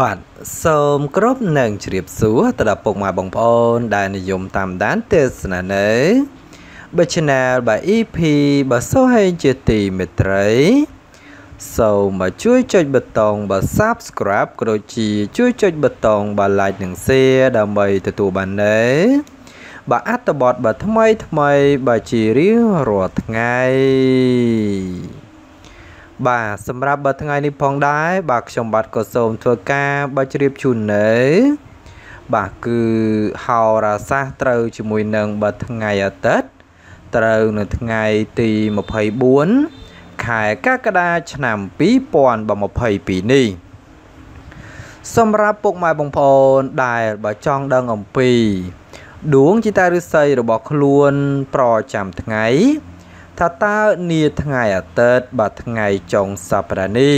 បាទសូមគោរពនិងជម្រាបសួរទៅដល់ពុកម៉ែបងប្អូន ដែលនិយមតាមដានទេសនានៅបើ Channel បាទ EP បើសូហេងជាទីមេត្រី សូមមកជួយចុចប៊ូតុងបាទ Subscribe ក៏ដូចជាជួយចុចប៊ូតុងបាទ Like និង Share ដើម្បីទទួលបាននៅបាទអត្ថបទបាទថ្មីថ្មីបាទជារៀងរាល់ថ្ងៃ បាទសម្រាប់បើថ្ងៃនេះផងដែរបាទខ្ញុំបាទក៏សូមធ្វើការបាទជ្រាបជូននៅបាទគឺហោរាសាស្ត្រត្រូវជាមួយនឹងបាទថ្ងៃអាទិត្យត្រូវនៅថ្ងៃទី24ខែកក្កដាឆ្នាំ2022នេះសម្រាប់ពុកម៉ែបងប្អូនដែលបើចង់ដឹងអំពី ដួងជីតាឫស្សីរបស់ខ្លួន ប្រចាំថ្ងៃ ថាតើនាថ្ងៃអាទិត្យបាទថ្ងៃចុងសប្តាហ៍នេះ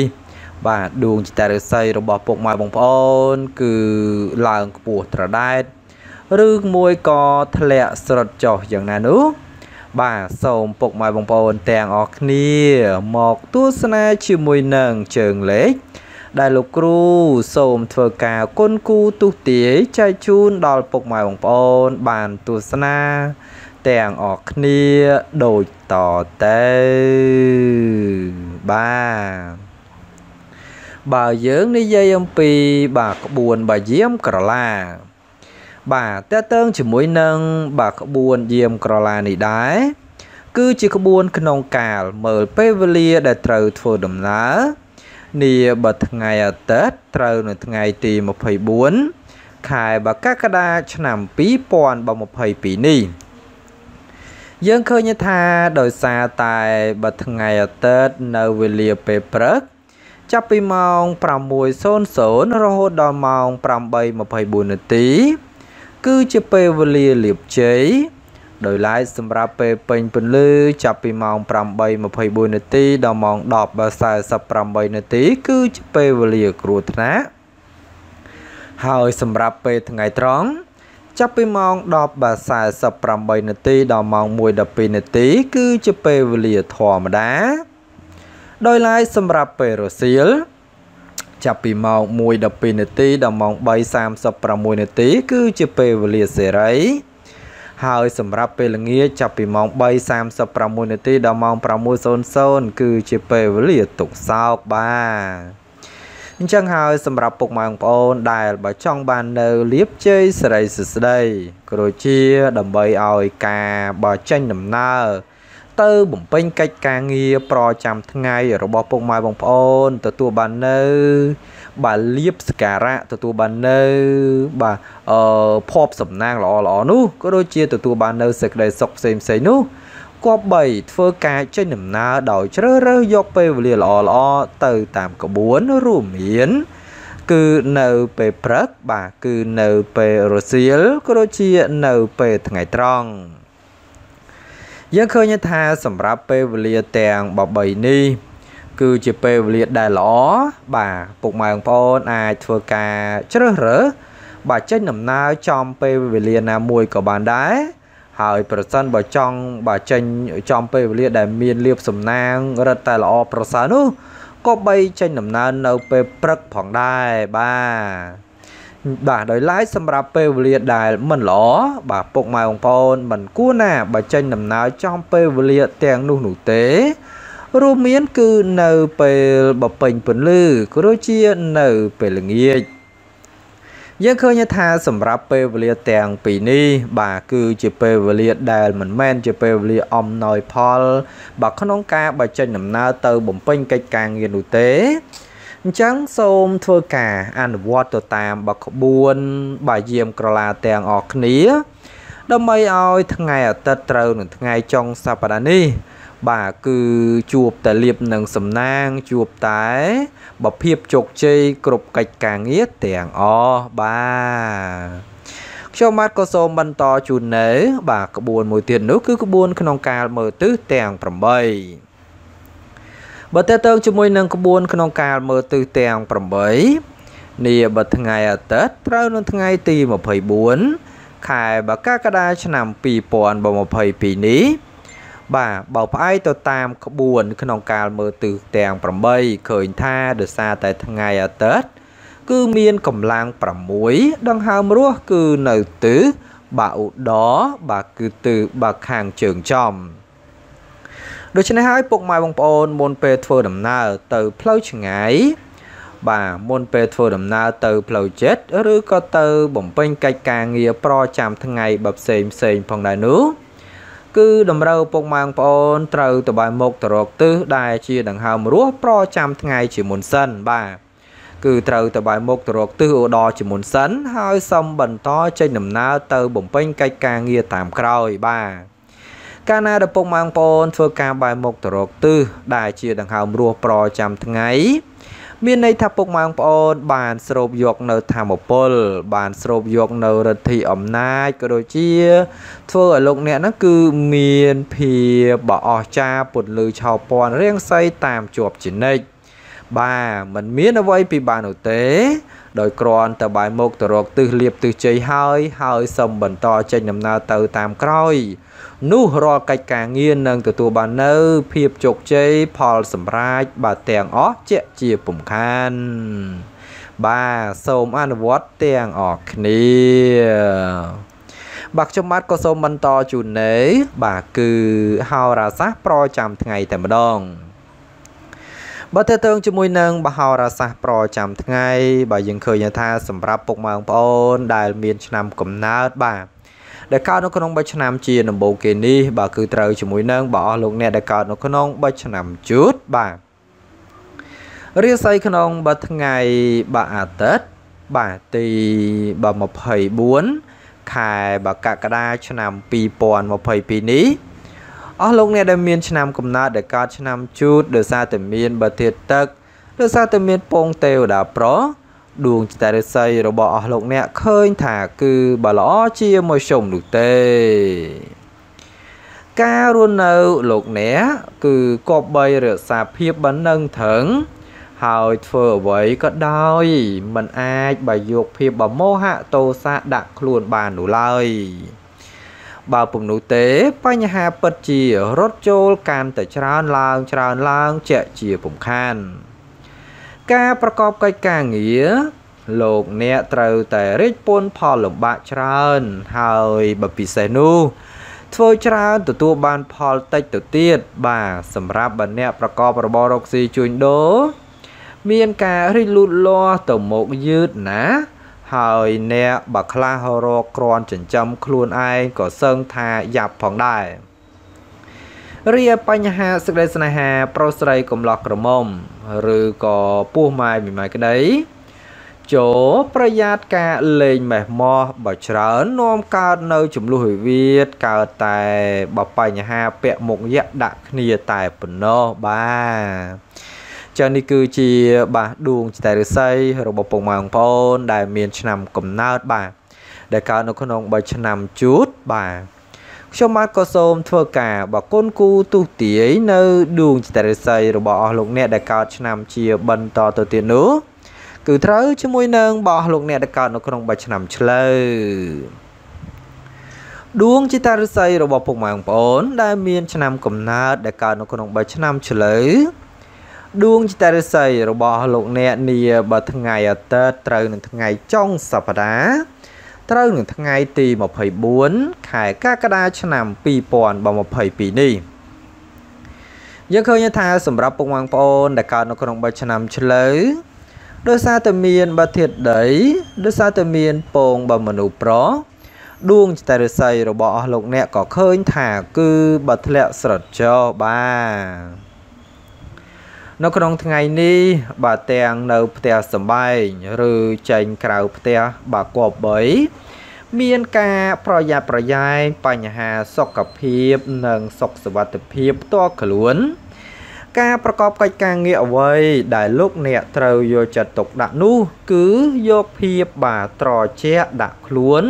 បាទដួងចិត្តរិស័យរបស់ពុកម៉ែបងប្អូន គឺឡើងខ្ពស់ត្រដែតឬមួយក៏ធ្លាក់ស្រុតចុះយ៉ាងណានោះបាទសូមពុកម៉ែបងប្អូនទាំងអស់គ្នា មកទស្សនាជាមួយនឹងជើងលេខដែលលោកគ្រូសូមធ្វើការគុណគូទុទាយចែកជូនដល់ពុកម៉ែបងប្អូន បានទស្សនា ទាំងអស់គ្នាដូចត ទៅបាទបើយើងនិយាយអំពីបាទក្បួនបាយាមក្រឡា បាទតើតើងជាមួយនឹងបាទក្បួនយាមក្រឡានេះដែរគឺជាក្បួនក្នុងកាលមើលពេលវេលាដែលត្រូវធ្វើដំណើរនាបើថ្ងៃអាទិត្យត្រូវនៅថ្ងៃទី24ខែបកក្កដាឆ្នាំ2022នេះ យើងឃើញថាដោយសារតែបើថ្ងៃអាទិត្យនៅវេលាពេលព្រឹកចាប់ពីម៉ោង6:00រហូតដល់ម៉ោង8:24នាទី គឺជាពេលវេលាលៀបជ័យដោយឡែកសម្រាប់ពេលពេញពន្លឺចាប់ពីម៉ោង8:24នាទីដល់ម៉ោង10:48នាទី គឺជាពេលវេលាគ្រោះថ្នាក់ហើយសម្រាប់ពេលថ្ងៃត្រង់ ចាប់ពីម៉ោង10:48នាទីដល់ម៉ោង1:12នាទី គឺជាពេលវេលាធម្មតា ដោយឡែកសម្រាប់ពេលរសៀលចាប់ពីម៉ោង1:12នាទីដល់ម៉ោង3:36នាទី គឺជាពេលវេលាសេរីហើយសម្រាប់ពេលល្ងាចចាប់ពីម៉ោង3:36នាទីដល់ម៉ោង6:00គឺជាពេលវេលាទុកសោកបាទ អញ្ចឹងហើយសម្រាប់ពុកម៉ែបងប្អូនដែលបើចង់បាននៅលៀបជ័យសិរីសស្ដីគ្រូជាដើម្បីឲ្យការបើចេញដំណើរទៅបំពេញកិច្ចការងារប្រចាំថ្ងៃរបស់ពុកម៉ែបងប្អូនទទួលបាននៅបាទលៀបសការៈទទួលបាននៅបាទអឺភ័ព្វសំណាងល្អល្អនោះក៏ដូចជាទទួលបាននៅសេចក្តីសុខផ្សេងផ្សេងនោះ គប្បីធ្វើការចេញដំណើរដោយជ្រើសរើសយកពេលវេលាល្អល្អទៅតាមក្បួនរួមមាន គឺនៅពេលព្រឹកបាទគឺនៅពេលរសៀលក៏ដូចជានៅពេលថ្ងៃត្រង់យើងឃើញថាសម្រាប់ពេលវេលាទាំង13នេះគឺជាពេលវេលាដែលល្អបាទពុកម៉ែបងប្អូនអាចធ្វើការជ្រើសរើសបាទចេញដំណើរចំពេលវេលាណាមួយក៏បានដែរ ហើយប្រសិនបើចង់បើចេញចំពេលវេលាដែលមានលៀបសំណាងរឹតតែល្អប្រសើរនោះក៏បីចេញដំណើរនៅពេលព្រឹកផងដែរបាទបាទដោយឡែកសម្រាប់ពេលវេលាដែលមិនល្អបាទពុកម៉ែបងប្អូនមិនគួរណាបើចេញដំណើរចំពេលវេលាទាំងនោះនោះទេរួមមានគឺនៅពេលបពេញពន្លឺក៏ដូចជានៅពេលល្ងាច យើងឃើញថាសម្រាប់ពេលវេលាទាំងពីរនេះបាទគឺជាពេលវេលាដែលមិនមែនជាពេលវេលាអំណោយផល បាទក្នុងការបើចេញដំណើរទៅបំពេញកិច្ចការងារនោះទេអញ្ចឹងសូមធ្វើការអនុវត្តទៅតាមបក្បួន បាទយាមក្រឡាទាំងអស់គ្នា ដើម្បីឲ្យថ្ងៃអាទិត្យត្រូវនឹងថ្ងៃចុងសប្តាហ៍នេះ បាទគឺជួបតែលៀបនឹងសំណាងជួបតែបភាពជោគជ័យគ្រប់កិច្ចការងារទាំងអស់បាទខ្ញុំបាទក៏សូមបន្តជូននៅ បាទក្បួនមួយទៀតនោះគឺក្បួនក្នុងកាលមើលទិសទាំង8បើតើតើជាមួយនឹងក្បួនក្នុងកាលមើលទិសទាំង8នាបើថ្ងៃអាទិត្យត្រូវនៅថ្ងៃទី24ខែបកក្កដាឆ្នាំ2022នេះ បាទបើផ្អែកទៅតាមក្បួន ក្នុងកាលមើលទិសទាំង8ឃើញថាដោយសារតែថ្ងៃអាទិត្យគឺមានកម្លាំង6ដង្ហើមរស់គឺនៅទិសបាឧដបាទគឺទិសបាខាងជើងចំដូច្នេះហើយពុកម៉ែបងប្អូនមុនពេលធ្វើដំណើរទៅផ្លូវឆ្ងាយបាទមុនពេលធ្វើដំណើរទៅផ្លូវចិត្តឬក៏ទៅបំពេញកិច្ចការងារប្រចាំថ្ងៃបើផ្សេងផ្សេងផងដែរនោះ គឺតម្រូវពុកម៉ែបងប្អូនត្រូវទៅបាយមុខទៅរកទិសដែលជាដង្ហើមរស់ប្រចាំថ្ងៃជាមុនសិនបាទគឺត្រូវទៅបាយមុខទៅរកទិសឧត្តរជាមុនសិន ហើយសំបន្តចេញដំណើរទៅបំពេញកិច្ចការងារតាមក្រោយបាទកាលណាដែលពុកម៉ែបងប្អូនធ្វើការបាយមុខទៅរកទិសដែលជាដង្ហើមរស់ប្រចាំថ្ងៃ មានន័យថាពុកម៉ែបងប្អូនបានស្រូបយកនៅធម្មពល បានស្រូបយកនៅរិទ្ធិអំណាចក៏ដូចជា ធ្វើឲ្យលោកអ្នកហ្នឹងគឺមានភាពបអស្ចារ្យពុតលឺឆោពន់រៀងសីតាមជាប់ជានិច្ចបាទมันមានអ្វីពិបាកនោះទេ ដោយគ្រាន់តែបាយមុខទៅរកទិសលៀបទិសជ័យហើយហើយសឹមបន្តចេញដំណើរទៅតាមក្រោយ នោះរាល់កិច្ចការងារនឹងទទួលបាននៅភាពជោគជ័យផលសម្រេចបាទទាំងអស់ជាជាពំខាន បាទសូមអនុវត្តទាំងអស់គ្នាបាទខ្ញុំបាទក៏សូមបន្តជូននៅបាទគឺហោរាសាស្ត្រប្រចាំថ្ងៃតែម្ដងបើតើតើជាមួយនឹងបហោរាសាស្ត្រប្រចាំថ្ងៃ បាទយើងឃើញថាសម្រាប់ពុកម៉ែបងប្អូនដែលមានឆ្នាំកំណើតបាទ ដែលកើតនៅក្នុងបិឆ្នាំជាដំបូងគេនេះបាទគឺត្រូវជាមួយនឹងបើអស់លោកអ្នកដែលកើតនៅក្នុងបិឆ្នាំជូតបាទរាសីក្នុងបើថ្ងៃបាទអាទិត្យបាទទីបាទ24ខែបកក្កដាឆ្នាំ2022នេះអស់លោកអ្នកដែលមានឆ្នាំកំណើតដែលកើតឆ្នាំជូតដោយសារតែមានបើធាតទឹកដោយសារតែមានពងទេវតាប្រ ដួងចិត្តរិស័យរបស់អស់លោកអ្នកឃើញថាគឺបើល្អជាមួយជុំនោះទេការរស់នៅលោកអ្នកគឺគប្បីរក្សាភាពបណ្ដឹងថឹងហើយធ្វើអ្វីក៏ដោយมันអាចបើយកភាពបមោហៈតោសៈដាក់ខ្លួនបាននោះឡើយបើពុំនោះទេ បញ្ហាពិតជារត់ចូលកាន់តែច្រើនឡើងច្រើនឡើងជាក់ជាពំខាន ការប្រកបកិច្ចការងារលោកអ្នកត្រូវតែរិះពន់ផលលំបាកច្រើន ហើយបើពិសេសនោះធ្វើច្រើនទទួលបានផលតិចទៅទៀតបាទសម្រាប់បើអ្នកប្រកបរបររកស៊ីជួញដូរមានការរិះលូតលាស់ទៅមុខយឺតណា ហើយអ្នកបើខ្លះរកគ្រាន់ចិញ្ចឹមខ្លួនឯងក៏សឹងថាយ៉ាប់ផងដែររីឯបញ្ហាសេចក្តីស្នេហាប្រុសស្រីកំឡោះក្រមុំ ឬក៏ពោះម៉ាយមីម៉ាយក្តីចូលប្រយ័ត្នការលេងមេះម៉ោះបើច្រើននាំកើតនៅចំនួនវិវាទកើតតែបើបញ្ហាពាក់មុខយៈដាក់គ្នាតែប៉ុណ្ណោះបាទចឹងនេះគឺជាបាទដួងចិត្តរិស័យរបស់ពុកម៉ែបងប្អូនដែលមានឆ្នាំកំណើតបាទដែលកើតនៅក្នុងបើឆ្នាំជូតបាទ ខ្ញុំបាទក៏សូមធ្វើការបើគុណគូទុទាយនៅដួងចិត្តរិស័យរបស់អស់លោកអ្នកដែលកើតឆ្នាំជាបន្តទៅទៀតនោះគឺត្រូវជាមួយនឹងបោះលោកអ្នកដែលកើតនៅក្នុងបើឆ្នាំឆ្លូវដួងចិត្តរិស័យរបស់ពុកម៉ែបងប្អូន ដែលមានឆ្នាំកំណើតដែលកើតនៅក្នុងបើឆ្នាំឆ្លូវដួងចិត្តរិស័យរបស់លោកអ្នកនាបើថ្ងៃអាទិត្យត្រូវនឹងថ្ងៃចុងសប្តាហ៍ ត្រូវនឹងថ្ងៃទី24ខែកក្កដាឆ្នាំ2022នេះយើងឃើញថាសម្រាប់ពុកម៉ែបងប្អូនដែលកើតនៅក្នុងបើឆ្នាំឆ្លូវដោយសារតែមានបើធាតដីដោយសារតែមានពងបើមនុស្សប្រុសដួងចិត្តរិស័យរបស់អស់លោកអ្នកក៏ឃើញថាគឺបើធ្លាក់ស្រត់ចោបាទ នៅក្នុងថ្ងៃនេះបាទទាំងនៅផ្ទះសំបែងឬចេញក្រៅផ្ទះបាទគប3មានការប្រយ័ត្នប្រយែងបញ្ហាសុខភាពនិងសុខសុវត្ថិភាពផ្ទាល់ខ្លួនការប្រកបកិច្ចការងារអ្វីដែលលោកអ្នកត្រូវយកចិត្តទុកដាក់នោះគឺយកភាពបាទត្រជាក់ដាក់ខ្លួន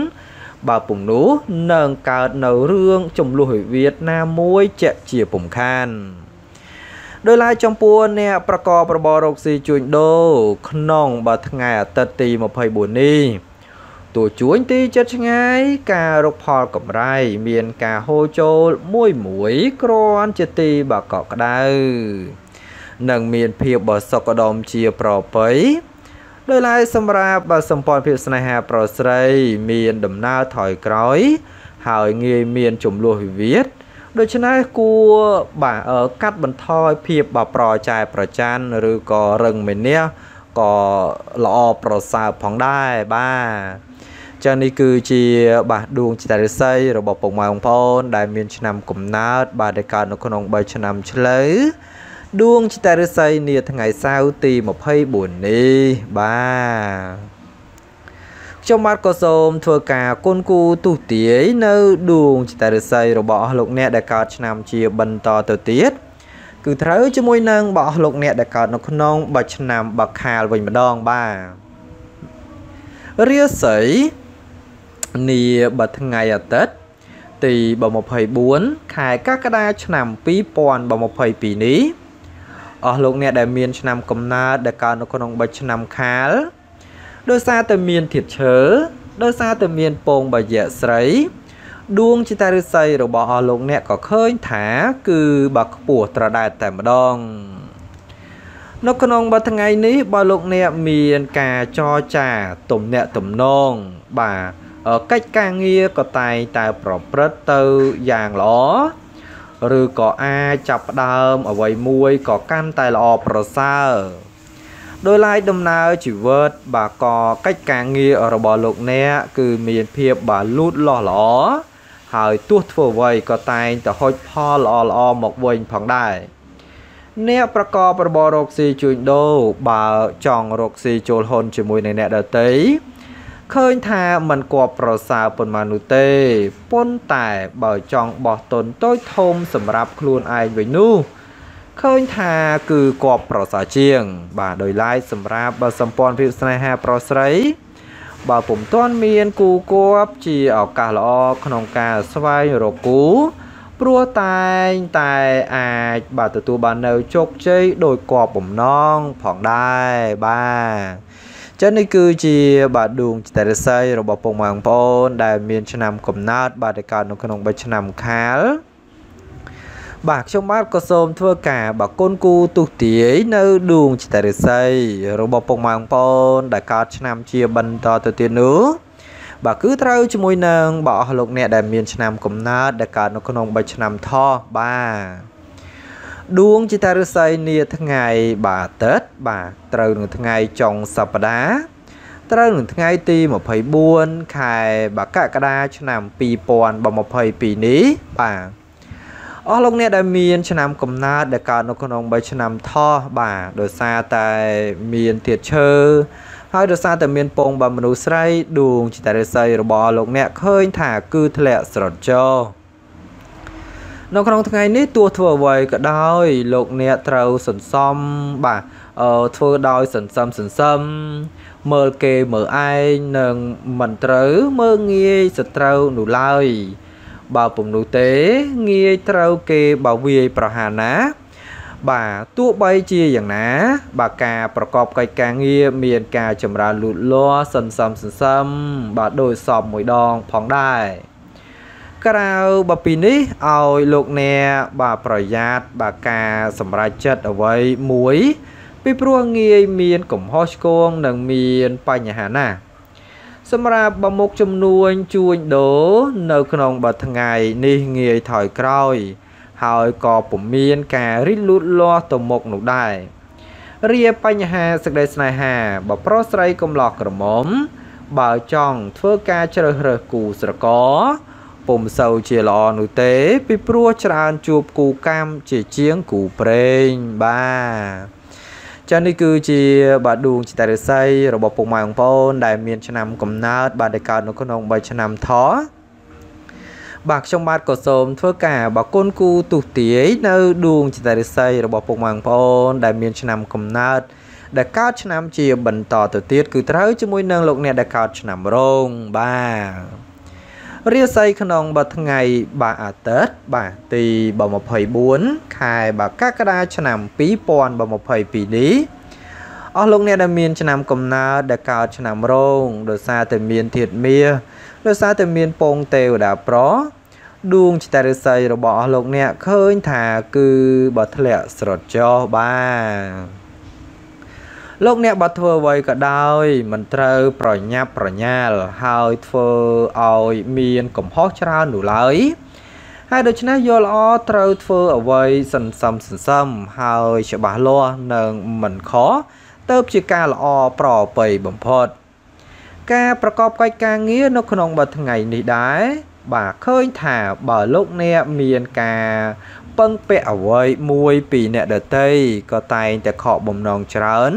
បើពុំនោះនឹងកើតនៅរឿងចំនួនវិវាទណាមួយជាជាពំខាន ដោយឡែកចំពោះអ្នកប្រកបរបររកស៊ីជួញដូរក្នុងបើថ្ងៃអាទិត្យទី24នេះតួជួញទីចិត្តឆ្ងាយការរកផលកម្រៃមានការហូរចូលមួយមួយគ្រាន់ជាទីបកកក្ដៅនិងមានភាពបសុកដុមជាប្រពៃដោយឡែកសម្រាប់សម្ព័ន្ធភាពស្នេហាប្រុសស្រី មានដំណើរថយក្រោយ ហើយងាយមានចំនួនវិវាទ ដូច្នេះគួរបាទកាត់បន្ថយភាពបប្រចែប្រច័នឬក៏រឹងមេនះក៏ល្អប្រសើរផងដែរបាទចានេះគឺជាបាទដួងចិត្តរិស័យរបស់ពុកម៉ែបងប្អូន ដែលមានឆ្នាំកំណើត បាទដែលកើតនៅក្នុង3ឆ្នាំឆ្លូវដួងចិត្តរិស័យនាថ្ងៃសៅរ៍ទី24នេះបាទ ខ្ញុំបាទក៏សូមធ្វើការគុណគូទុទាយនៅដួងចិត្តរិស័យរបស់អស់លោកអ្នកដែលកើតឆ្នាំជាបន្តទៅទៀតគឺត្រូវជាមួយនឹងបអស់លោកអ្នកដែលកើតនៅក្នុងបឆ្នាំបខាលវិញម្ដងបាទរាសីនាបថ្ងៃអាទិត្យទី24ខែកក្កដាឆ្នាំ2022នេះអស់លោកអ្នកដែលមានឆ្នាំកំណើតដែលកើតនៅក្នុងបិឆ្នាំខាល ដោយសារតែមានធាតឈើដោយសារតែមានពងបាយៈស្រីដួងចិត្តរិស័យរបស់អស់លោកអ្នកក៏ឃើញថា គឺបើខ្ពស់ត្រដែតតែម្ដងនៅក្នុងបើថ្ងៃនេះបើលោកអ្នកមានការចរចាទំនាក់ទំនងបាទកិច្ចការងារក៏តែងតែប្រព្រឹត្តទៅយ៉ាងល្អឬក៏អាចចាប់ផ្ដើមអ្វីមួយក៏កាន់តែល្អប្រសើរ ដោយឡែកដំណើរជីវិតបាទក៏កិច្ចការងាររបស់លោកអ្នកគឺមានភាពបាទលូតលាស់ល្អហើយទោះធ្វើអ្វីក៏តែងតែហុចផលល្អល្អមកវិញផងដែរអ្នកប្រកបរបររកស៊ីជួញដូរបើចង់រកស៊ីចូលហ៊ុនជាមួយនឹងអ្នកដទៃឃើញថាมันគប់ប្រសើរប៉ុន្មាននោះទេប៉ុន្តែបើចង់បោះទុនតូចធំសម្រាប់ខ្លួនឯងវិញនោះ ឃើញថាគឺគប់ប្រសើរជាង បាទដោយឡែកសម្រាប់បើសម្ព័ន្ធភាពស្នេហាប្រុសស្រី បើពុំទាន់មានគូគប់ជាឱកាសល្អក្នុងការស្វែងរកគូព្រោះតែងតែអាចបាទទទួលបាននៅជោគជ័យដោយគប់បំណងផងដែរបាទចឹងនេះគឺជាបាទដួងចិត្តរិស័យរបស់ពុកម៉ែបងប្អូនដែលមានឆ្នាំកំណើតបាទកើតនៅក្នុង3ឆ្នាំខាល បាទខ្ញុំបាទក៏សូមធ្វើការបាទគុណគូទុទាយនៅដួងចិត្តរិស័យរបស់ពុកម៉ែបងប្អូនដែលកើតឆ្នាំជាបន្តទៅទៀតនោះបាទគឺត្រូវជាមួយនឹងបាទអស់លោកអ្នកដែលមានឆ្នាំកំណើតដែលកើតនៅក្នុង3ឆ្នាំថោះបាទដួងជាតាឫស្សីនាថ្ងៃបាទអាទិត្យបាទត្រូវនឹងថ្ងៃចុងសប្តាហ៍ត្រូវនឹងថ្ងៃទី24ខែបាទកក្កដាឆ្នាំ2022នេះបាទ អស់លោកអ្នកដែលមានឆ្នាំកំណើតដែលកើតនៅក្នុង3ឆ្នាំថោះបាទដោយសារតែមានទៀតឈើហើយដោយសារតែមានពងបាទមនុស្សស្រីដួងជាតារិស័យរបស់លោកអ្នកឃើញថាគឺធ្លាក់ស្រត់ចោនៅក្នុងថ្ងៃនេះទោះធ្វើអ្វីក៏ដោយលោកអ្នកត្រូវសន្សំបាទអឺធ្វើដោយសន្សំសន្សំមើលគេមើលឯងនឹងមិនត្រូវមើលងាយសត្រូវនោះឡើយ បើពុំនោះទេងាយត្រូវគេបើវាយប្រហារណាបាទទោះបីជាយ៉ាងណាបាទការប្រកបកិច្ចការងារមានការចម្រើនលូតលាស់សន្សំសន្សំបាទដោយសពមួយដងផងដែរក្រៅបើពីនេះឲ្យលោកអ្នកបាទប្រយ័ត្នបាទការសម្រេចចិត្តអ្វីមួយ ពីព្រោះងាយមានកំហុសឆ្គងនិងមានបញ្ហាណាស់ សម្រាប់បមុខចំនួនជួញដូរនៅក្នុងបើថ្ងៃនេះងាយថយក្រោយ ហើយក៏ពុំមានការរិះលូតលាស់ទៅមុខនោះដែររាបញ្ហាសេចក្តីស្នេហាបើប្រុសស្រីកំឡោះក្រមុំ បើចង់ធ្វើការជ្រើសរើសគូស្រករពុំសូវជាល្អនោះទេ ពីព្រោះច្រើនជួបគូកម្មជាជាងគូប្រេងបាទ ចានេះគឺជាបាទដួងចិត្តរិស័យរបស់ពុកម៉ែបងប្អូនដែលមានឆ្នាំកំណើតបាទដែលកើតនៅក្នុង3ឆ្នាំថបាទខ្ញុំបាទក៏សូមធ្វើការបាទគុណគូទុទាយនៅដួងចិត្តរិស័យរបស់ពុកម៉ែបងប្អូនដែលមានឆ្នាំកំណើតដែលកើតឆ្នាំជាបន្តទៅទៀតគឺត្រូវជាមួយនឹងលោកអ្នកដែលកើតឆ្នាំរោងបាទ រាសីក្នុងបើថ្ងៃបាទអាទិត្យបាទទី24ខែបាទកក្កដាឆ្នាំ2022នេះអស់លោកអ្នកដែលមានឆ្នាំកំណើតដែលកើតឆ្នាំរោងដោយសារតែមានធាតមាសដោយសារតែមានពងទេវតាប្រដួងចិត្តរិស័យរបស់អស់លោកអ្នកឃើញថាគឺបើធ្លាក់ស្រត់ចុះបាទ លោកអ្នកបើធ្វើអ្វីក៏ដោយមិនត្រូវប្រញាប់ប្រញាល់ហើយធ្វើឲ្យមានកំហុសច្រើននោះឡើយហើយដូច្នេះយល់ល្អត្រូវធ្វើអ្វីសន្សំសន្សំហើយច្បាស់លាស់នឹងមិនខុសទៅជាការល្អប្រពៃបំផុត ការប្រកបកិច្ចការងារនៅក្នុងមួយថ្ងៃនេះដែរបាទឃើញថាបើលោកអ្នកមានការពឹងពាក់អ្វីមួយពីអ្នកដតីក៏តែងតែខកបំណងច្រើន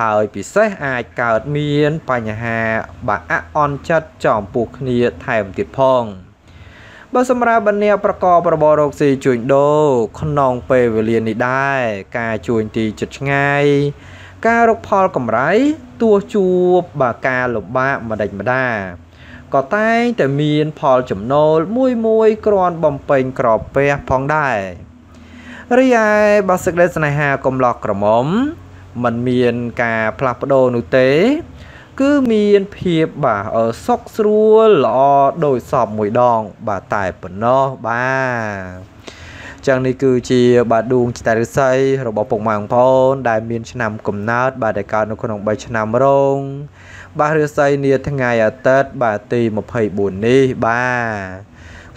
ហើយពិសេសអាចកើតមានបញ្ហាបាក់អន់ចិត្តចំពោះគ្នាថែមទៀតផងបើសម្រាប់បអ្នកប្រកបរបររកស៊ីជួញដូរក្នុងពេលវេលានេះដែរការជួញទីចិត្តឆ្ងាយការរកផលកម្រៃទោះជួបបើការលំបាកម្ដេចម្ដាក៏តែងតែមានផលចំណូលមួយមួយគ្រាន់បំពេញក្រពះផងដែររីឯបើសេចក្តីស្នេហាកំឡោះក្រមុំ มันមានការផ្លាស់ប្ដូរនោះទេ គឺមានភាពបាទសុខស្រួលល្អដោយសពមួយដង បាទតែប៉ុណ្ណោះបាទចឹងនេះគឺជាបាទដួងចិត្តរិស័យរបស់ពុកម៉ែបងប្អូន ដែលមានឆ្នាំកំណើតបាទដែលកើតនៅក្នុង3ឆ្នាំរង បាទរិស័យនាថ្ងៃអាទិត្យបាទទី24នេះបាទ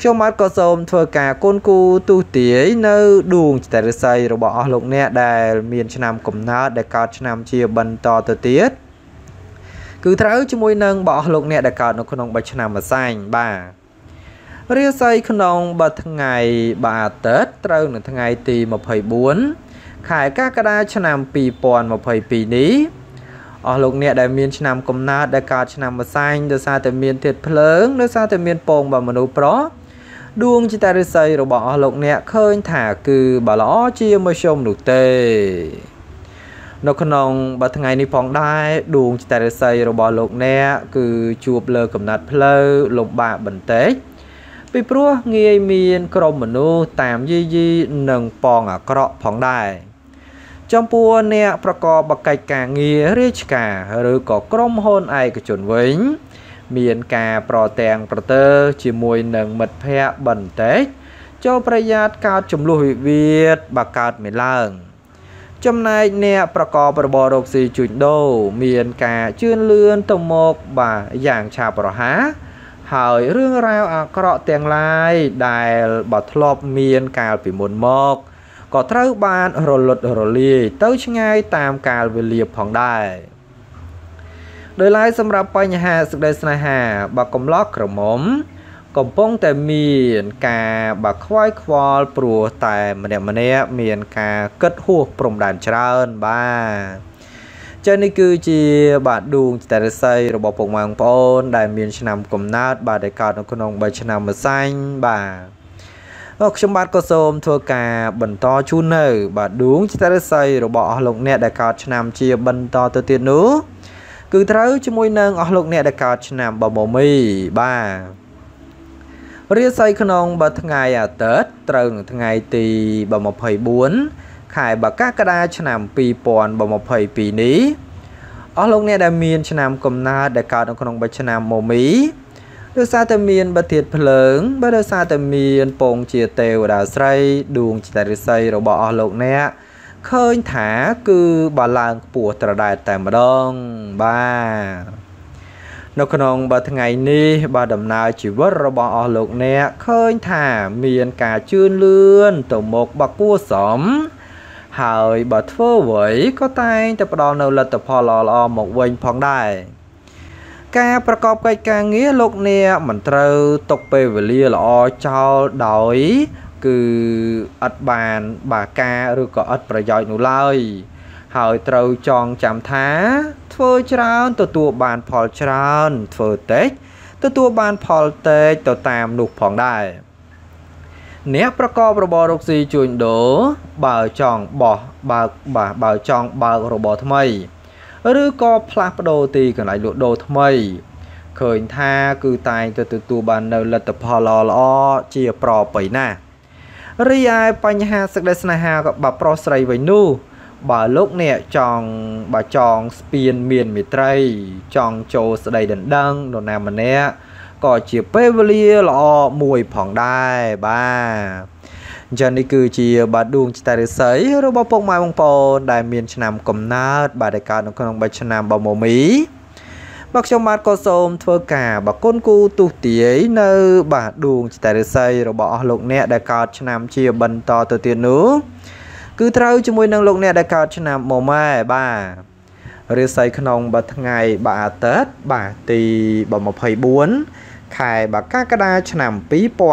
ខ្ញុំបាទក៏សូមធ្វើការគុណគូទុទាយនៅដួងចិត្តរិស័យរបស់អស់លោកអ្នកដែលមានឆ្នាំកំណើតដែលកើតឆ្នាំជាបន្តទៅទៀតគឺត្រូវជាមួយនឹងបងអស់លោកអ្នកដែលកើតនៅក្នុង3ឆ្នាំម្សាញ់បាទរាសីក្នុងបើថ្ងៃបាទអាទិត្យត្រូវនៅថ្ងៃទី24ខែកក្កដាឆ្នាំ2022នេះអស់លោកអ្នកដែលមានឆ្នាំកំណើតដែលកើតឆ្នាំម្សាញ់ដោយសារតែមានធាតុភ្លើងដោយសារតែមានពងរបស់មនុស្សប្រុស ដួងចិត្តរិស័យរបស់អស់លោកអ្នកឃើញថាគឺបើល្អជាមធ្យមនោះទេនៅក្នុងបើថ្ងៃនេះផងដែរដួងចិត្តរិស័យរបស់លោកអ្នកគឺជួបលើកំណត់ផ្លូវលំបាកបន្តិចពីព្រោះងាយមានក្រុមមនុស្សតាមយីយីនិងប៉ងអាក្រក់ផងដែរចំពោះអ្នកប្រកបកិច្ចការងាររាជការឬក៏ក្រុមហ៊ុនឯកជនវិញ មានការប្រទាំងប្រទើជាមួយនឹងមិត្តភ័ក្តិបន្តិចចូលប្រយ័ត្នកើតចំនួនវិវាទបើកើតមានឡើងចំណែកអ្នកប្រកបរបររកស៊ីជួញដូរមានការជឿនលឿនទៅមកបាទយ៉ាងឆាប់រហ័សហើយរឿងរ៉ាវអាក្រក់ទាំងឡាយដែលបើធ្លាប់មានកាលពីមុនមកក៏ត្រូវបានរលត់រលាយទៅឆ្ងាយតាមកាលវេលាផងដែរ ដោយឡែកសម្រាប់បញ្ហាសេចក្តីស្នេហាបើកំឡោះក្រមុំកំពុងតែមានការបើខ្វាយខ្វល់ព្រោះតែម្នាក់ម្នាក់មានការគិតហួសព្រំដែនច្រើនបាទចឹងនេះគឺជាបាទដួងចិត្តរិស័យរបស់ពុកម៉ែបងប្អូន ដែលមានឆ្នាំកំណើតបាទដែលកើតនៅក្នុង3ឆ្នាំម្សាញ់បាទខ្ញុំបាទក៏សូមធ្វើការបន្តជូននៅ បាទដួងចិត្តរិស័យរបស់អស់លោកអ្នកដែលកើតឆ្នាំជាបន្តទៅទៀតនោះ គឺត្រូវជាមួយនឹងអស់លោកអ្នកដែលកើតឆ្នាំបមមីបាទរាសីក្នុងបើថ្ងៃអាទិត្យត្រូវនឹងថ្ងៃទី24ខែបកាកដាឆ្នាំ2022នេះអស់លោកអ្នកដែលមានឆ្នាំកំណើតដែលកើតនៅក្នុងបឆ្នាំមមីដោយសារតែមានបធាតភ្លើងបើដោយសារតែមានពងជាទេវតាស្រីដួងចិត្តរិស័យរបស់អស់លោកអ្នក ឃើញថាគឺបើឡើងខ្ពស់ត្រដែតតែម្ដងបាទនៅក្នុងបើថ្ងៃនេះបើដំណើរជីវិតរបស់អស់លោកអ្នកឃើញថាមានការជឿនលឿនទៅមុខបើគួសមហើយបើធ្វើអ្វីក៏តែងតែផ្ដល់នៅលទ្ធផលល្អៗមកវិញផងដែរការប្រកបកិច្ចការងារលោកអ្នកមិនត្រូវຕົកពេលវេលាល្អចោលដោយ គឺអត់បានបាការឬក៏អត់ប្រយោជន៍នោះឡើយហើយត្រូវចងចាំថា ធ្វើច្រើនទទួលបានផលច្រើន ធ្វើតិចទទួលបានផលតិចទៅតាមនោះផងដែរអ្នកប្រកបរបររកស៊ីជួញដូរបើចង់បោះបើកបើបើចង់បើករបរថ្មី ឬក៏ផ្លាស់ប្ដូរទីកន្លែងលក់ដូរថ្មីឃើញថាគឺតែងទៅទទួលបាននៅលទ្ធផលល្អៗជាប្របីណាស់ រីឯបញ្ហាសេចក្តីស្នេហាក៏បើប្រុសស្រីវិញនោះបើលោកអ្នកចង់បើចង់ស្ពានមានមេត្រី ចង់ចូលស្ដីដណ្ដឹងនរណាម្នាក់ក៏ជាពេលវេលាល្អមួយផងដែរបាទអញ្ចឹងនេះគឺជាបាទដួងចិត្តរិស័យរបស់ពុកម៉ែបងប្អូនដែលមានឆ្នាំកំណើតបាទដែលកើតនៅក្នុងបិឆ្នាំបមមី បាទខ្ញុំបាទក៏សូមធ្វើការបាទគុណគូទុតិយនៅ បាទដួងចិត្តរិស័យរបស់អស់លោកអ្នកដែលកើតឆ្នាំជាបន្តទៅទៀតនោះគឺត្រូវជាមួយនឹងលោកអ្នកដែលកើតឆ្នាំមម៉ែបាទរាសីក្នុងបាទថ្ងៃបាទអាទិត្យបាទទី24ខែបាទកក្កដាឆ្នាំ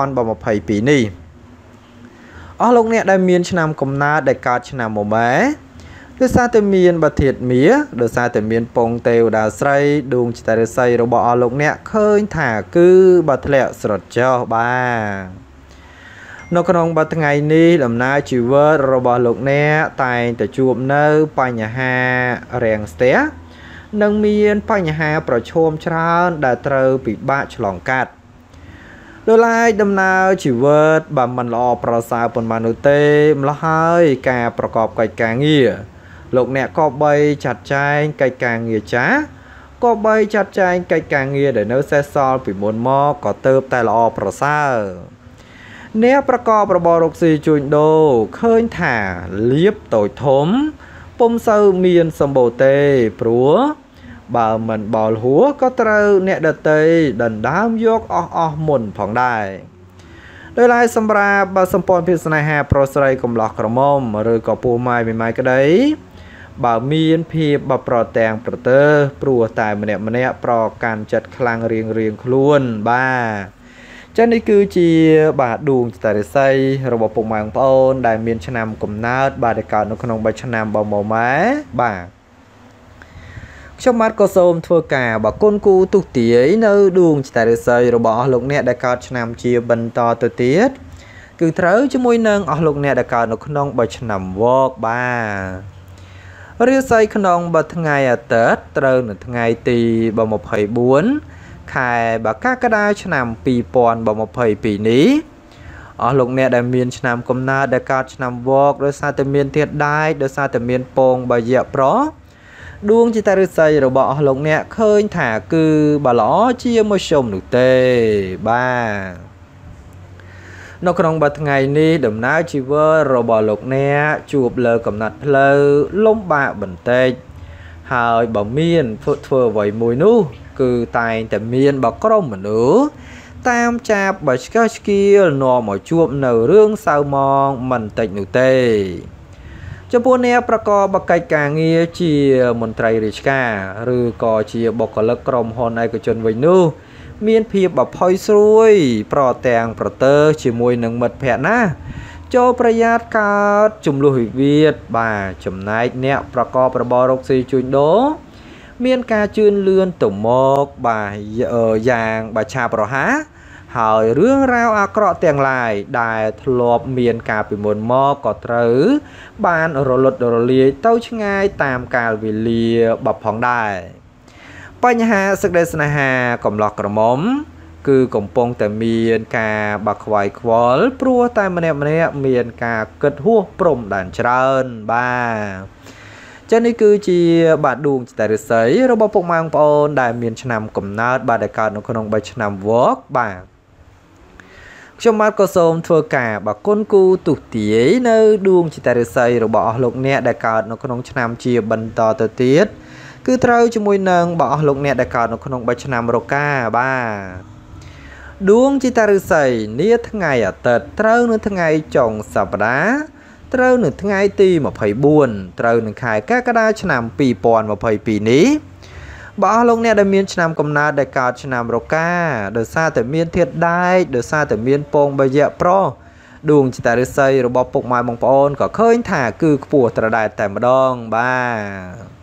2022នេះអស់លោកអ្នកដែលមានឆ្នាំកំណើតដែលកើតឆ្នាំមម៉ែ ដោយសារតែមានបាធាតមាដោយសារតែមានពងទេវតាស្រីដួងចិត្តរិស័យរបស់អស់លោកអ្នកឃើញថាគឺបាធ្លាក់ស្រត់ចុះបាទនៅក្នុងបាថ្ងៃនេះដំណើរជីវិតរបស់លោកអ្នកតែងតែជួបនៅបញ្ហារាំងស្ទះនិងមានបញ្ហាប្រឈមច្រើនដែលត្រូវពិបាកឆ្លងកាត់ដោយឡែកដំណើរជីវិតបើមិនល្អប្រសើរប៉ុន្មាននោះទេម្ល៉េះហើយការប្រកបកិច្ចការងារ លោកអ្នកក៏បីចាត់ចែងកិច្ចការងារចាស់ក៏បីចាត់ចែងកិច្ចការងារដែលនៅសេសសល់ពីមុនមកក៏ទៅតែល្អប្រសើរអ្នកប្រកបរបររកស៊ីជួញដូរឃើញថាលៀបតូចធំពុំសូវមានសម្បូរទេព្រោះបើមិនបោលហួរក៏ត្រូវអ្នកដតីដណ្ដើមយកអស់អស់មុនផងដែរដោយឡែកសម្រាប់បើសម្ព័ន្ធភាសាស្នេហាប្រុសស្រីកំឡោះក្រមុំឬក៏ពោះម៉ាយមីម៉ាយក្តី បើមានភាពបប្រទាំងប្រទើព្រោះតែម្នាក់ម្នាក់ប្រកាន់ចិត្តខ្លាំងរៀងរៀងខ្លួនបាទចឹងនេះគឺជាបាទដួងចិត្តរិស័យរបស់ពុកម៉ែបងប្អូន ដែលមានឆ្នាំកំណើត បាទដែលកើតនៅក្នុងបិឆ្នាំបមម៉ែបាទខ្ញុំបាទក៏សូមធ្វើការបាទគុណគូទុតិយនៅដួងចិត្តរិស័យរបស់អស់លោកអ្នកដែលកើតឆ្នាំជាបន្តទៅទៀតគឺត្រូវជាមួយនឹងអស់លោកអ្នកដែលកើតនៅក្នុងបិឆ្នាំវកបាទ រាសីក្នុងបើថ្ងៃអាទិត្យត្រូវនៅថ្ងៃទី24ខែបកកដាឆ្នាំ2022នេះអស់លោកអ្នកដែលមានឆ្នាំកំណើតដែលកើតឆ្នាំវកដោយសារតែមានធាតុដែកដោយសារតែមានពងបាយៈប្រដួងចិត្តរិស័យរបស់អស់លោកអ្នកឃើញថាគឺបើល្អជាមួយជុំនោះទេបាទ នៅក្នុងបើថ្ងៃនេះដំណើរជីវិតរបស់លោកអ្នកជួបលើកំណត់ផ្លូវលំបាកបន្តិចហើយបើមានធ្វើធ្វើអ្វីមួយនោះ គឺតែងតែមានបក្រុមមនុស្សតាមចាប់បើឆ្កឹះឆ្កៀលនាំមកជួបនៅរឿងសៅមងមិនតិចនោះទេចំពោះអ្នកប្រកបកិច្ចការងារជាមន្ត្រីរាជការឬក៏ជាបុគ្គលិកក្រុមហ៊ុនឯកជនវិញនោះ មានភាពបភ័យស្រួយ ប្រទាំងប្រទើជាមួយនឹងមិត្តភ័ក្តិណាចូលប្រយ័ត្នកើតចំនួនវិវាទបាទចំណែកអ្នកប្រកបរបររកស៊ីជួញដូរមានការជឿនលឿនទៅមកបាទយ៉ាងបាឆាប្រហាហើយរឿងរ៉ាវអាក្រក់ទាំងឡាយដែលធ្លាប់មានការពីមុនមកក៏ត្រូវ បានរលត់រលាយទៅឆ្ងាយតាមកាលវេលាបផងដែរ បញ្ហាសេចក្តីស្នេហាកំឡោះក្រមុំគឺកំពុងតែមានការបាក់ខ្វាយខ្វល់ព្រោះតែម្នាក់ម្នាក់មានការគិតហួសព្រំដែនច្រើនបាទចឹងនេះគឺជា បាទដួងចិត្តរិស័យរបស់ពុកម៉ែបងប្អូនដែលមានឆ្នាំកំណើតបាទដែលកើតនៅក្នុង3ឆ្នាំវកបាទខ្ញុំបាទក៏សូមធ្វើការបាទគុណគូទុតិយនៅដួងចិត្តរិស័យរបស់អស់លោកអ្នកដែលកើតនៅក្នុងឆ្នាំជាបន្តទៅទៀត គឺត្រូវជាមួយនឹងបើអស់លោកអ្នកដែលកើតនៅក្នុង3ឆ្នាំរកាបាទដួងជីតាឫស្សីនាថ្ងៃអាទិត្យត្រូវនៅថ្ងៃចុងសប្តាហ៍ត្រូវនៅថ្ងៃទី24ត្រូវនឹងខែកក្កដាឆ្នាំ2022នេះបើអស់លោកអ្នកដែលមានឆ្នាំកំណើតដែលកើតឆ្នាំរកាដោយសារតែមានធាតុដែកដោយសារតែមានពងបាយៈប្រុសដួងចិត្តរិស័យរបស់ពុកម៉ែបងប្អូនក៏ឃើញថាគឺខ្ពស់ត្រដែតតែម្ដងបាទ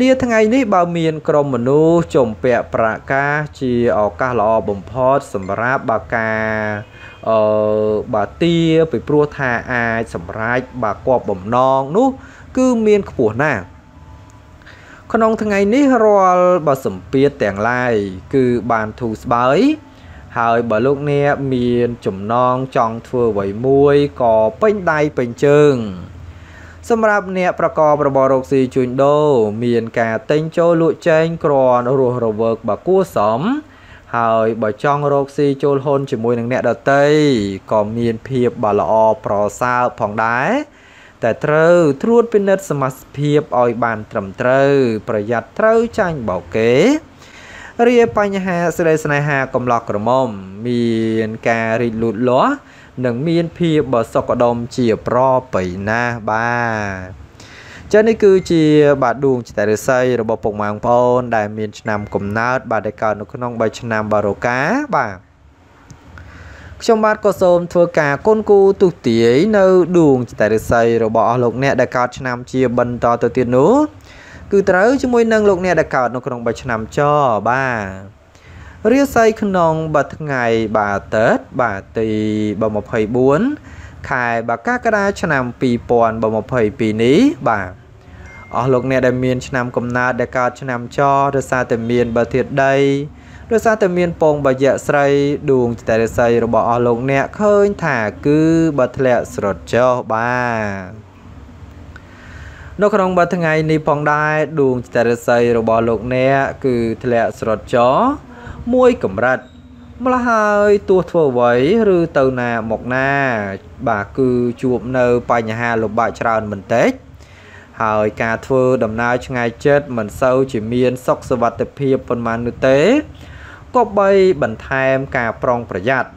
នាថ្ងៃនេះបើមានក្រុមមនុស្សជំពាក់ប្រកាសជាឱកាសល្អបំផុតសម្រាប់បើការអឺបើទាពីព្រោះថាអាចសម្រេចបើគប់បំណងនោះ គឺមានខ្ពស់ណាស់ក្នុងថ្ងៃនេះរាល់បើសម្ពាធទាំងឡាយគឺបានធូរស្បើយហើយបើលោកអ្នកមានចំណងចង់ធ្វើអ្វីមួយក៏ពេញដៃពេញជើង សម្រាប់អ្នកប្រកបរបររកស៊ីជួញដូរមានការទិញចូលលក់ចែងក្រាន់រស់រវើកបើគួសមហើយបើចង់រកស៊ីចូលហ៊ុនជាមួយនឹងអ្នកដតីក៏មានភាពបល្អប្រសើរផងដែរតែត្រូវត្រួតពិនិត្យសមាសភាពឲ្យបានត្រឹមត្រូវ ប្រយ័ត្នត្រូវចាញ់បោកគេរាបញ្ហាស្រីស្នេហាកំឡោះក្រមុំមានការរីកលូតលាស់ និងមានភាពបសុខដុមជាប្របីណាស់បាទចឹងនេះគឺជា បាទដួងចិត្តរិស័យរបស់ពុកម៉ែបងប្អូន ដែលមានឆ្នាំកំណើត បាទដែលកើតនៅក្នុង3ឆ្នាំបារូកាបាទខ្ញុំបាទក៏សូមធ្វើការគុណគូទុទាយនៅដួងចិត្តរិស័យរបស់អស់លោកអ្នកដែលកើតឆ្នាំជាបន្តទៅទៀតនោះគឺត្រូវជាមួយនឹងលោកអ្នកដែលកើតនៅក្នុង3ឆ្នាំចបាទ រាសីក្នុងបាត់ថ្ងៃបាទតើតបាទទី24ខែបកក្កដាឆ្នាំ2022នេះបាទអស់លោកអ្នកដែលមានឆ្នាំកំណើតដែលកើតឆ្នាំចដោយសារតែមានបើធាតដីដោយសារតែមានពងបយៈស្រីដួងចិត្តរិស័យរបស់អស់លោកអ្នកឃើញថាគឺបើធ្លាក់ស្រត់ចុះបាទនៅក្នុងបើថ្ងៃនេះផងដែរដួងចិត្តរិស័យរបស់លោកអ្នកគឺធ្លាក់ស្រត់ច មួយកម្រិតម្ល៉េះហើយទោះធ្វើអ្វីឬទៅណាមកណា បាទគឺជួបនៅបញ្ហាលំបាកច្រើនមិនតិចហើយការធ្វើដំណើរឆ្ងាយចិត្តមិនសូវជាមានសុខសុវត្ថិភាពប៉ុន្មាននោះទេក៏បីបន្ថែមការប្រុងប្រយ័ត្ន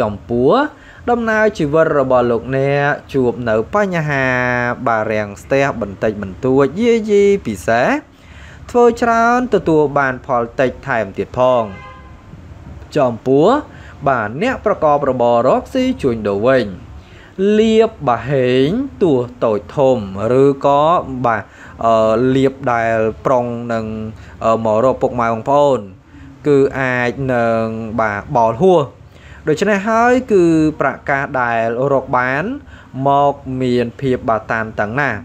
ចំពោះដំណើរជីវិតរបស់លោកអ្នកជួបនៅបញ្ហាបារាំងស្ទះបន្តិចបន្តួចយាយីពិសេស ធ្វើច្រើនទទួលបានផលតិចថែមទៀតផងចំពោះបាទអ្នកប្រកបរបររកស៊ីជួញដូរវិញលៀបបាហេងទោះតូចធំឬក៏បាទអឺលៀបដែលប្រុងនឹងមករកពុកម៉ែបងប្អូន គឺអាចនឹងបាទបលហួសដូច្នេះហើយគឺប្រកាសដែលរកបាន មកមានភាពបាតានតឹងណាស់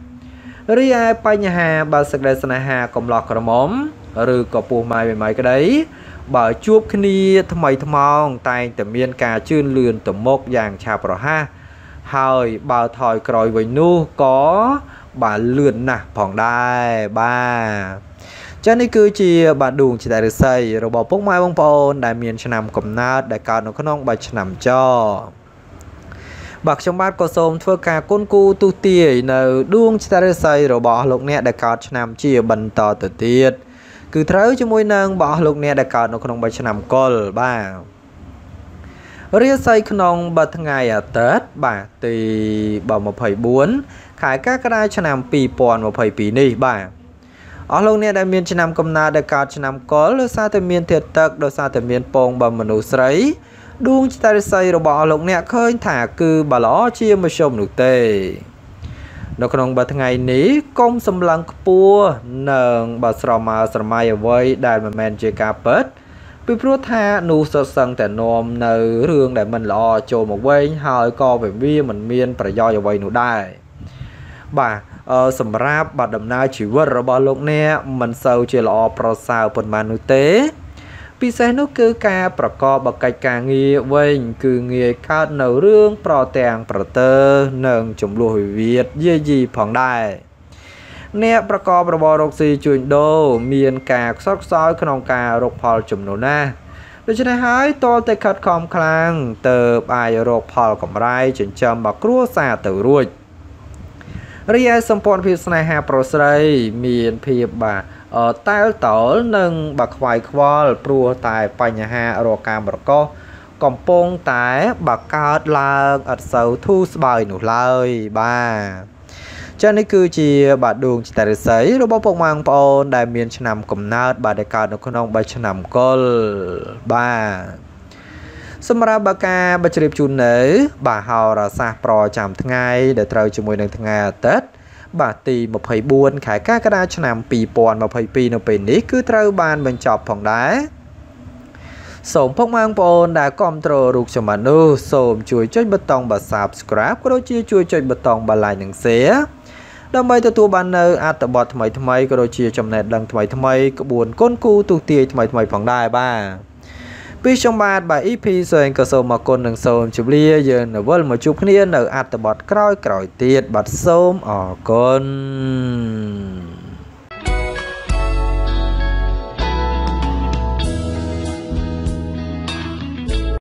រីឯបញ្ហាបើសេចក្តីស្នេហាកំឡោះក្រមុំឬក៏ពោះម៉ាយម៉ាយក្តីបើជួបគ្នាថ្មីថ្មោងតែងតែមានការជឿនលឿនទៅមុខយ៉ាងឆាប់រហ័សហើយបើថយក្រោយវិញនោះក៏បាទលឿនណាស់ផងដែរបាទចានេះគឺជាបាទដួងចិត្តរិស័យរបស់ពុកម៉ែបងប្អូនដែលមានឆ្នាំកំណើតដែលកើតនៅក្នុងបាច់ឆ្នាំច បាទខ្ញុំបាទក៏សូមធ្វើការគុណគូទុទាយនៅដួងចិត្តរិស័យរបស់លោកអ្នកដែលកើតឆ្នាំជាបន្តទៅទៀតគឺត្រូវជាមួយនឹងរបស់លោកអ្នកដែលកើតនៅក្នុងបាច់ឆ្នាំកុលបាទរាសីក្នុងបើថ្ងៃអាទិត្យបាទទី24ខែកក្កដាឆ្នាំ2022នេះបាទអស់លោកអ្នកដែលមានឆ្នាំកំណើតដែលកើតឆ្នាំកុលដោយសារតែមានធាតុទឹកដោយសារតែមានពងបើមនុស្សស្រី ដួងចិត្តរិស័យរបស់អស់លោកអ្នកឃើញថាគឺបើល្អជាមធ្យមនោះទេ នៅក្នុងបើថ្ងៃនេះកុំសម្លឹងខ្ពស់នឹងបើស្រមើស្រមៃអ្វីដែលមិនមែនជាការពិតពីព្រោះថានោះសុទ្ធសឹងតែនាំនៅរឿងដែលមិនល្អចូលមកវិញហើយក៏វាមិនមានប្រយោជន៍អ្វីនោះដែរបាទសម្រាប់បាត់ដំណើរជីវិតរបស់លោកអ្នកមិនសូវជាល្អប្រសើរប៉ុន្មាននោះទេ ពិសេសនោះគឺការប្រកបកិច្ចការងារវិញ គឺងាយកើតនៅរឿងប្រទាំងប្រទើនិងចំនួនវិវាទយាយីផងដែរអ្នកប្រកបរបររកស៊ីជួញដូរមានការខ្សត់ខ្សោយក្នុងការរកផលចំណូលណាដូច្នេះហើយតលតែខិតខំខ្លាំងទៅអាចរកផលកម្រៃចិញ្ចឹមមកគ្រួសារទៅរួចរីឯសម្ព័ន្ធភាពស្នេហាប្រុសស្រី មានភាពបាទ តែលតលនិងបាខ្វាយខ្វល់ព្រោះតែបញ្ហារកការប្រកោសកំពុងតែបើកើតឡើងអត់សូវធូរស្បើយនោះឡើយបាទចានេះគឺជាបាទដួងចិត្តរិស័យរបស់ពុកម៉ែបងប្អូនដែលមានឆ្នាំកំណើតបាទដែលកើតនៅក្នុង3ឆ្នាំកុលបាទសម្រាប់បើការបជ្រាបជូននៅ បាទហោរាសាស្ត្រប្រចាំថ្ងៃដែលត្រូវជាមួយនឹងថ្ងៃអាទិត្យ បាទទី24ខែកក្កដាឆ្នាំ2022នៅពេលនេះគឺត្រូវបានបញ្ចប់ផងដែរសូមពុកម៉ែបងប្អូនដែលគ្រប់គ្រងរូបខ្ញុំបាទនោះសូមជួយចុចប៊ូតុងបាទ Subscribe ក៏ដូចជាជួយចុចប៊ូតុងបាទ Like និង Share ដើម្បីទទួលបាននៅអត្ថបទថ្មីៗក៏ដូចជាចំណេះដឹងថ្មីៗក្បួនគុនគូទូទាយថ្មីៗផងដែរបាទ ពីខ្ញុំបាទបាទ EP សូមក៏សូមអរគុណនិងសូមជម្រាយើងនៅវិលមកជួបគ្នានៅអត្ថបទក្រោយៗទៀតបាទសូមអរគុណ